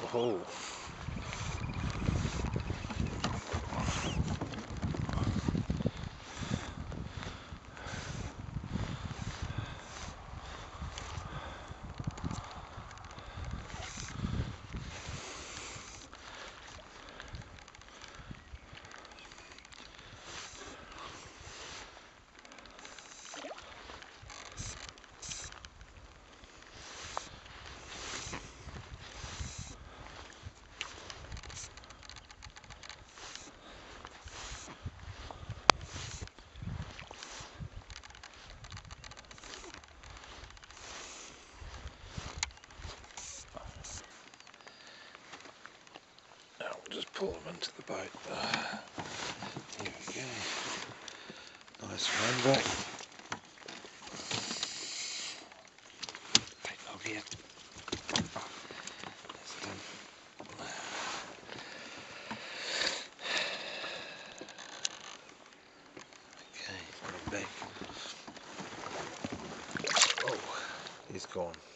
the hole. Just pull them into the boat. Ah, here we go. Nice run back. Take log here. Okay, put him back. Oh, he's gone.